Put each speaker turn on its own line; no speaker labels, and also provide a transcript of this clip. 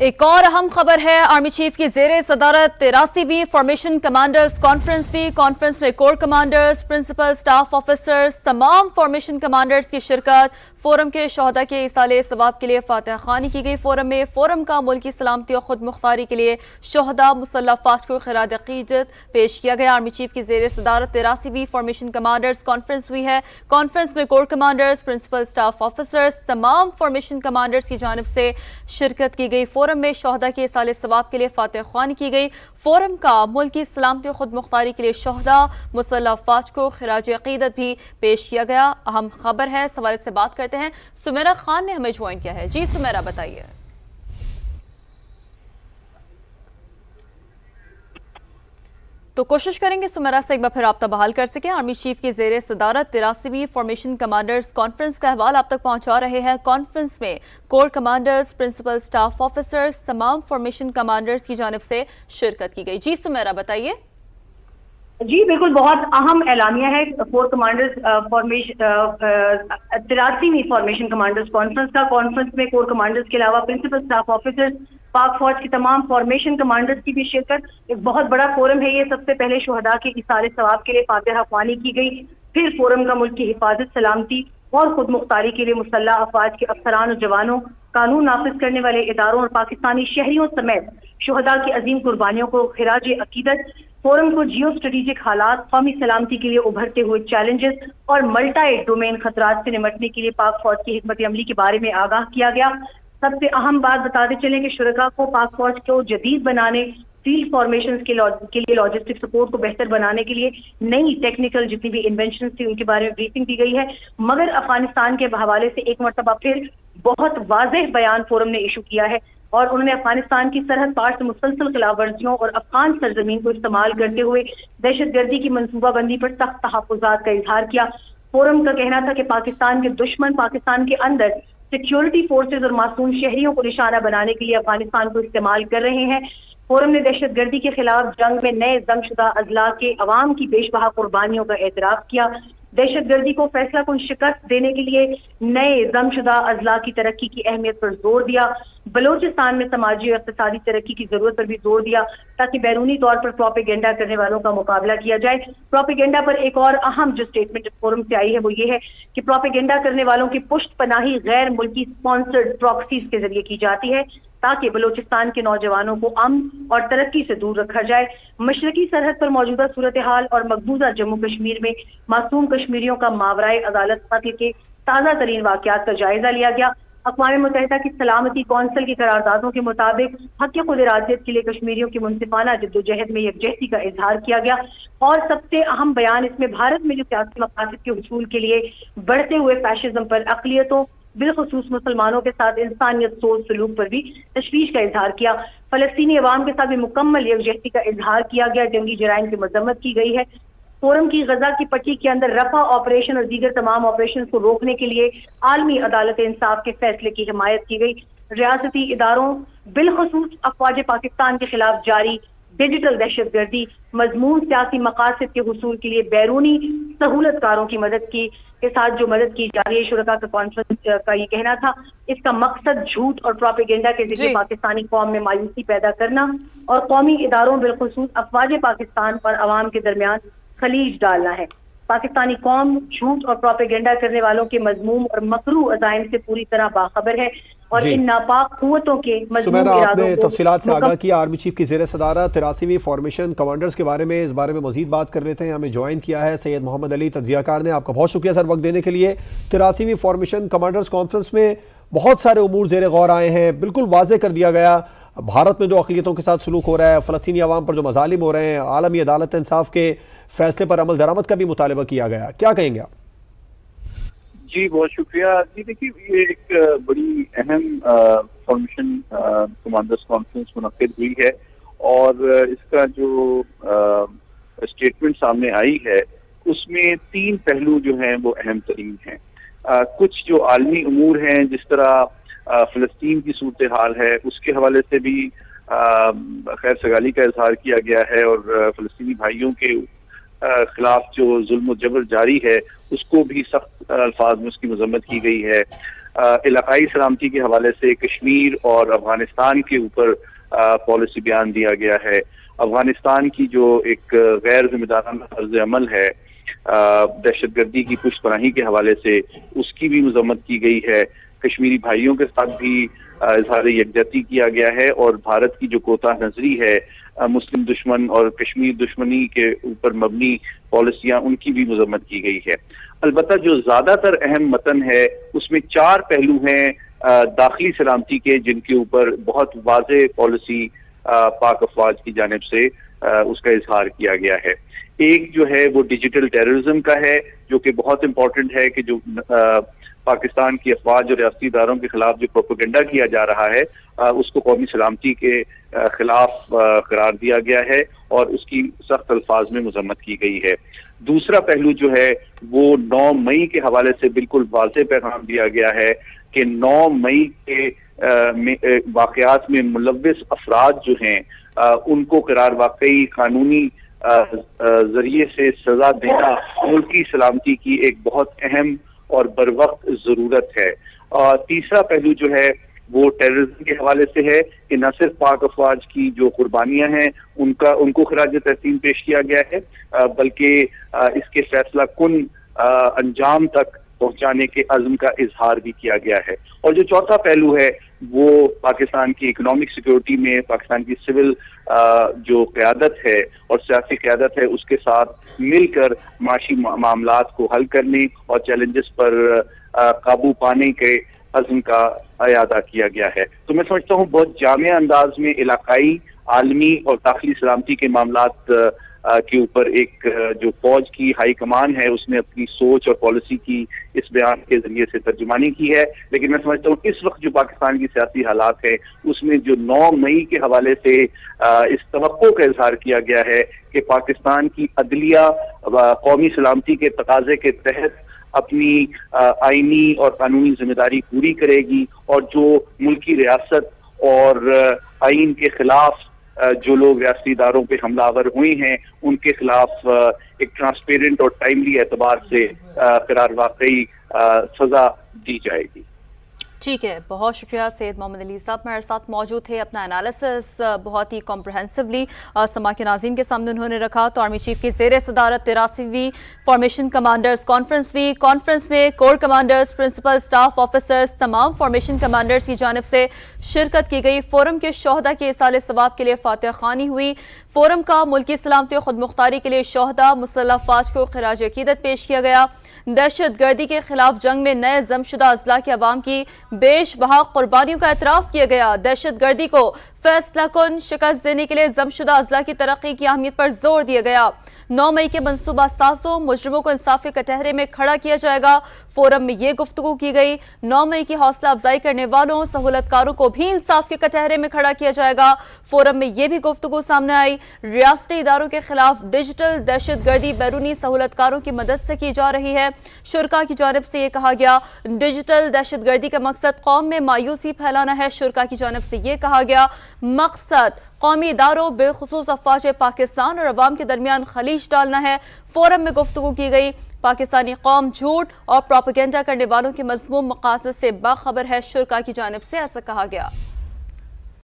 एक और अहम खबर है, आर्मी चीफ की जेर सदारत तिरासीवीं फॉर्मेशन कमांडर्स कॉन्फ्रेंस भी कॉन्फ्रेंस में corps commanders principal staff officers तमाम फॉर्मेशन कमांडर्स की शिरकत फोरम के शहदा के इसाले सवाब के लिए फातह खानी की गई। फोरम में फोरम का मुल्की सलामती और खुद मुख्तारी के लिए शहदा मुसल्ह फाज को खराज अकीदत पेश किया गया। आर्मी चीफ की जेर सदारत तिरासीवीं फॉर्मेशन कमांडर्स कॉन्फ्रेंस हुई है। कॉन्फ्रेंस में corps commanders, principal staff officers, तमाम फॉर्मेशन कमांडर्स की जानब से शिरकत की गई। फोरम में शहदा के साल सवाब के लिए फातह खानी की गई। फोरम का मुल्की सलामती और खुद मुख्तारी के लिए शहदा मुसल्ह फाज को खराज अकीदत भी पेश किया गया। अहम खबर है सवाल से बात करते हैं, सुमेरा खान ने हमें ज्वाइन किया है। जी सुमेरा, बताइए। तो कोशिश करेंगे सुमेरा से एक बार फिर रबता बहाल कर सके। आर्मी चीफ की जेर सदारत, तिरासीवीं फॉर्मेशन कमांडर्स कॉन्फ्रेंस का अहवाल आप तक पहुँचा रहे हैं। कॉन्फ्रेंस में corps commanders principal staff officers तमाम फॉर्मेशन कमांडर्स की जानब से शिरकत की गई। जी सुमेरा, बताइए।
जी, बिल्कुल, बहुत अहम एलानिया है फोर कमांडर्स फॉर्मेशन तिरासीवीं फॉर्मेशन कमांडर्स कॉन्फ्रेंस का। कॉन्फ्रेंस में कोर कमांडर्स के अलावा प्रिंसिपल स्टाफ ऑफिसर्स पाक फौज के तमाम फॉर्मेशन कमांडर्स की भी शिरकत। एक बहुत बड़ा फोरम है ये सबसे पहले शहदा के इशारे सवाब के लिए फातह अफवानी की गई। फिर फोरम का मुल्क की हिफाजत, सलामती और खुद मुख्तारी के लिए मुसल्ह अफवाज के अफसरान और जवानों, कानून नाफिज करने वाले इदारों और पाकिस्तानी शहरियों समेत शहदा की अजीम कुर्बानियों को खराज अकीदत फोरम को जियो स्ट्रेटेजिक हालात कौमी सलामती के लिए उभरते हुए चैलेंजेस और मल्टाई डोमेन खतरात से निमटने के लिए पाक फौज की हमत अमली के बारे में आगाह किया गया। सबसे अहम बात बताते चले कि शुरा को पाक फौज को जदीद बनाने फ़ील्ड फॉर्मेशन के, के लिए लॉजिस्टिक सपोर्ट को बेहतर बनाने के लिए नई टेक्निकल जितनी भी इन्वेंशन थी उनके बारे में ब्रीफिंग दी गई है। मगर अफ़गानिस्तान के हवाले से एक मरतबा फिर बहुत वाजह बयान फोरम ने इशू किया है। और उन्होंने अफ़गानिस्तान की सरहद पार से मुसलसल खिलाफ वर्जियों और अफगान सरजमीन को इस्तेमाल करते हुए दहशत गर्दी की मनसूबाबंदी पर सख्त तहफात का इजहार किया। फोरम का कहना था कि पाकिस्तान के दुश्मन पाकिस्तान के अंदर सिक्योरिटी फोर्सेज और मासूम शहरियों को निशाना बनाने के लिए अफ़गानिस्तान को इस्तेमाल कर रहे हैं। फोरम ने दहशत गर्दी के खिलाफ जंग में नए जंगशुदा अजला के अवाम की बेशबहा कुर्बानियों का एतराफ किया। दहशत गर्दी को फैसला कन शिकस्त देने के लिए नए जमशुदा अजला की तरक्की की अहमियत पर ज़ोर दिया। बलोचिस्तान में समाजी और इकतदी तरक्की की ज़रूरत पर भी ज़ोर दिया, ताकि बैरूनी तौर पर प्रोपेगेंडा करने वालों का मुकाबला किया जाए। प्रोपेगेंडा पर एक और अहम जो स्टेटमेंट फोरम से आई है, वो ये है कि प्रोपेगेंडा करने वालों की पुष्ट पनाही गैर मुल्की स्पॉन्सर्ड प्रॉक्सीज के ज़रिए की जाती है, ताकि बलोचिस्तान के नौजवानों को अमन और तरक्की से दूर रखा जाए। मशरकी सरहद पर मौजूदा सूरत हाल और मकबूजा जम्मू कश्मीर में मासूम कश्मीरियों का मावराए अदालत कत्ल के ताज़ा तरीन वाकत का जायजा लिया गया। अकवा मुतहदा की सलामती कौंसिल की करारदादों के मुताबिक हक खुद इरादियत के लिए कश्मीरियों की मुनसिफाना जद्दोजहद में यकजहती का इजहार किया गया। और सबसे अहम बयान इसमें भारत में जो सियासी मकासद के हसूल के लिए बढ़ते हुए फैशिज्म पर अकलीतों, बिलखसूस मुसलमानों के साथ इंसानियत सोच सलूक पर भी तशवीश का इजहार किया। फलस्तीनी अवाम के साथ भी मुकम्मल यकजहती का इजहार किया गया। जंगी जराइम की मजम्मत की गई है। फोरम की गजा की पट्टी के अंदर रफा ऑपरेशन और दीगर तमाम ऑपरेशन को रोकने के लिए आलमी अदालत इंसाफ के फैसले की हिमायत की गई। रियासती इदारों बिलखसूस अफवाज पाकिस्तान के खिलाफ जारी डिजिटल दहशत गर्दी मजमून सियासी मकासद के हसूल के लिए बैरूनी सहूलतकारों की मदद की। के साथ जो मदद की जा रही है शुरा का कॉन्फ्रेंस का ये कहना था इसका मकसद झूठ और प्रोपेगेंडा के ज़रिए पाकिस्तानी कौम में मायूसी पैदा करना और कौमी इदारों बिलखसूस अफवाज पाकिस्तान और आवाम के दरमियान खलीज डालना है। पाकिस्तानी कौम झूठ और प्रोपेगेंडा करने वालों के मजमूम और मकरू अजायम से पूरी तरह बाखबर है और इन नापाक कुतों के
आपने तफसीत से आगाह किया। आर्मी चीफ की जेर सदारा तिरासीवीं फॉर्मेशन कमांडर्स के बारे में इस बारे में मजीद बात कर लेते हैं। हमें ज्वाइन किया है सैयद मोहम्मद अली तजियाकार ने। आपका बहुत शुक्रिया सर वक्त देने के लिए। तिरासीवीं फॉर्मेशन कमांडर्स कॉन्फ्रेंस में बहुत सारे उमूर जेर गौर आए हैं। बिल्कुल वाजे कर दिया गया। भारत में जो अकलीतों के साथ सलूक हो रहा है। फ़लस्तनी आवाम पर जो मजालिम हो रहे हैं आलमी अदालत इंसाफ के फैसले पर अमल दरामद का भी मुतालबा किया गया। क्या कहेंगे आप?
जी, बहुत शुक्रिया। जी, देखिए, ये एक बड़ी अहम फॉर्मेशन कमांडर्स कॉन्फ्रेंस मुनद हुई है और इसका जो स्टेटमेंट सामने आई है, उसमें तीन पहलू जो हैं वो अहम तरीन हैं। कुछ जो आलमी अमूर हैं, जिस तरह फ़लस्तीन की सूरत हाल है, उसके हवाले से भी खैर, सगाली का इजहार किया गया है और फ़लस्तनी भाइयों के खिलाफ जो जुल्म जबर जारी है, उसको भी सख्त अल्फाज में उसकी मजम्मत की गई है। इलाकाई सलामती के हवाले से कश्मीर और अफ़गानिस्तान के ऊपर पॉलिसी बयान दिया गया है। अफ़गानिस्तान की जो एक गैर जिम्मेदाराना तर्ज अमल है दहशत गर्दी की पुष्पनाही के हवाले से उसकी भी मजम्मत की गई है। कश्मीरी भाइयों के साथ भी इजहार यकजहती किया गया है और भारत की जो कोता नजरी है मुस्लिम दुश्मन और कश्मीर दुश्मनी के ऊपर मबनी पॉलिसियाँ, उनकी भी मजम्मत की गई है। अलबत् जो ज़्यादातर अहम मतन है, उसमें चार पहलू हैं दाखिली सलामती के, जिनके ऊपर बहुत वाज पॉलिसी पाक अफवाज की जानब से उसका इजहार किया गया है। एक जो है, वो डिजिटल टेररिज्म का है, जो कि बहुत इंपॉर्टेंट है कि जो पाकिस्तान की अफवाज और रियाती इदारों के खिलाफ जो प्रोपोगंडा किया जा रहा है उसको कौमी सलामती के खिलाफ करार दिया गया है और उसकी सख्त अल्फाज में मजम्मत की गई है। दूसरा पहलू जो है, वो 9 मई के हवाले से बिल्कुल वाज पैगाम दिया गया है कि 9 मई के वाकयात में मुलविस अफराद जो हैं उनको करार वाकई कानूनी ज़रिए से सजा देना, मुल्की सलामती की एक बहुत अहम और बर वक्त ज़रूरत है। तीसरा पहलू जो है, वो टेररिज्म के हवाले से है कि न सिर्फ़ पाक अफवाज की जो कुर्बानियाँ हैं, उनका, उनको खराज तहसीम पेश किया गया है बल्कि इसके फैसला कन अंजाम तक पहुँचाने के अज़म का इजहार भी किया गया है। और जो चौथा पहलू है, वो पाकिस्तान की इकोनॉमिक सिक्योरिटी में, पाकिस्तान की सिविल जो क्यादत है और सियासी क्यादत है, उसके साथ मिलकर माशी मामला को हल करने और चैलेंजेस पर काबू पाने के अज़म का अदा किया गया है। तो मैं समझता हूँ, बहुत जाम अंदाज में इलाकाई, आलमी और दाखिली सलामती के मामला के ऊपर एक जो फौज की हाई कमान है, उसने अपनी सोच और पॉलिसी की इस बयान के ज़रिए से तर्जुमानी की है। लेकिन मैं समझता हूँ, इस वक्त जो पाकिस्तान की सियासी हालात है, उसमें जो नौ मई के हवाले से इस तो का इजहार किया गया है कि पाकिस्तान की अदलिया कौमी सलामती के तकाजे के तहत अपनी आइनी और कानूनी ज़िम्मेदारी पूरी करेगी और जो मुल्की रियासत और आइन के खिलाफ जो लोग रियाती इदारों पर हमलावर हुए हैं, उनके खिलाफ एक ट्रांसपेरेंट और टाइमली एतबार से करार वाकई सजा दी जाएगी।
ठीक है, बहुत शुक्रिया सैद मोहम्मद अली साहब। मेरे साथ मौजूद थे अपना एनालिसिस बहुत ही कॉम्प्रहेंसिवली समा के नाजीन के सामने उन्होंने रखा। तो आर्मी चीफ की जेर सदारत, तिरासीवीं फॉर्मेशन कमांडर्स कॉन्फ्रेंस हुई कॉन्फ्रेंस में corps commanders principal staff officers तमाम फॉर्मेशन कमांडर्स की जानब से शिरकत की गई। फोरम के शहदा के साल सवाब के लिए फातह खानी हुई। फोरम का मुल्की सलामती खुद मुख्तारी के लिए शहदा मुसल्ह फाज को खराज अकीदत पेश किया गया। दहशत गर्दी के खिलाफ जंग में नए जमशुदा अजला के अवाम की बेश बहा कुर्बानियों का एतराफ़ किया गया। दहशत गर्दी को फैसला कन शिकस्त देने के लिए जमशुदा अजला की तरक्की की अहमियत पर ज़ोर दिया गया। नौ मई के मनसूबा साजों मुजरमों को इंसाफी कटहरे में खड़ा किया जाएगा। फोरम में ये गुफ्तु की गई। नौ मई की हौसला अफजाई करने वालों, सहूलतकारों को भी इंसाफ के कटहरे में खड़ा किया जाएगा। फोरम में यह भी गुफ्तु सामने आई। रियासती इदारों के खिलाफ डिजिटल दहशत गर्दी बैरूनी सहूलतकारों की मदद से की जा रही है। शुरा की जानब से यह कहा गया, डिजिटल दहशत गर्दी का मकसद कौम में मायूसी फैलाना है। शुरा की जानब से यह कहा गया मकसद। कौमी इदारों बेखसूस अफवाज पाकिस्तान और अवाम के दरमियान खलीज डालना है। फोरम में गुफ्तु की गई। पाकिस्तानी कौम झूठ और प्रोपोगेंडा करने वालों के मजमूम मकासद से बाखबर है। शुरा की जानब से ऐसा कहा गया।